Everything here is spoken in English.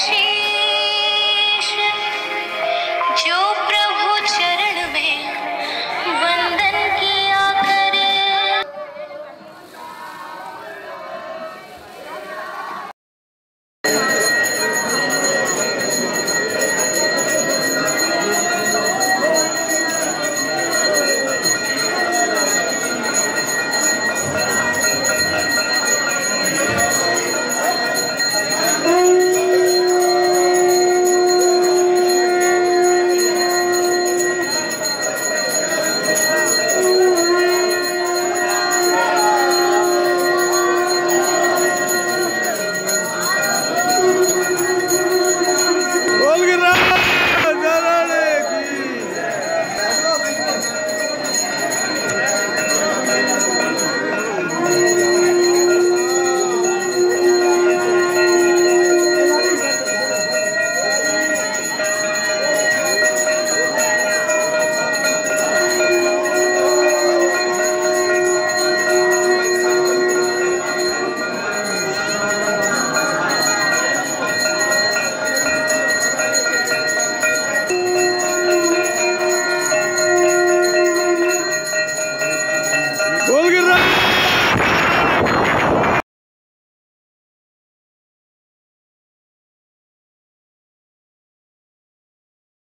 she